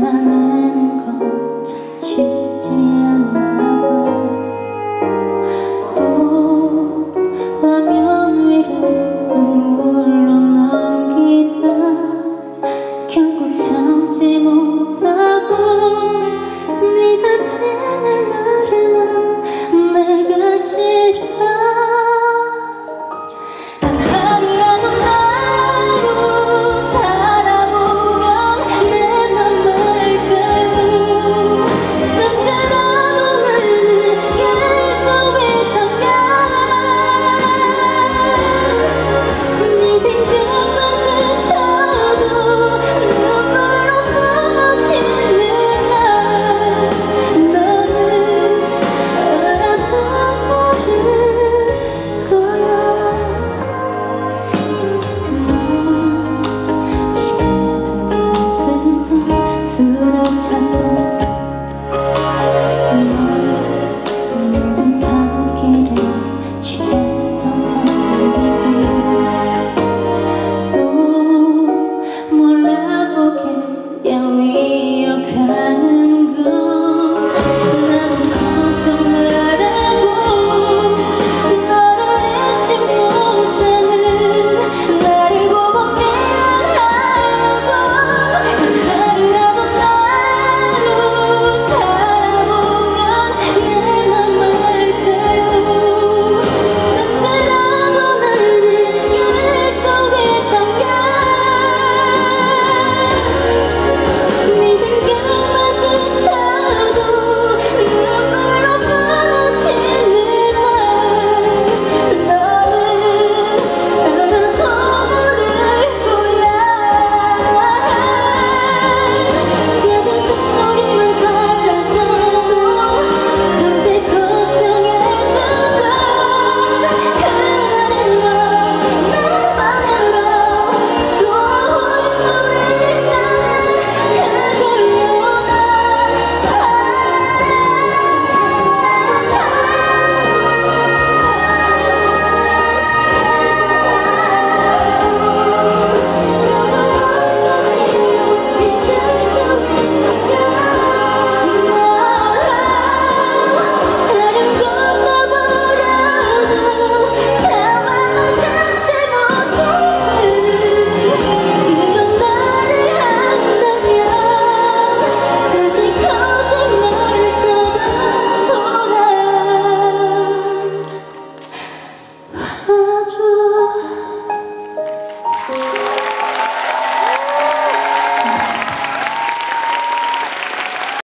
사랑하는 건 sun.